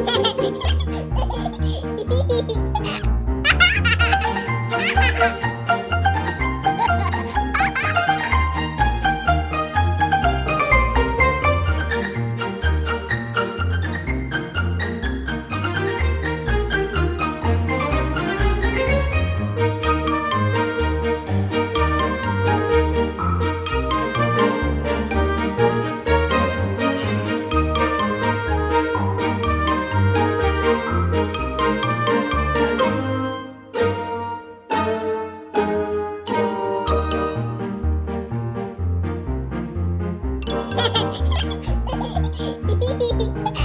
Ha ha ha! Hehehehe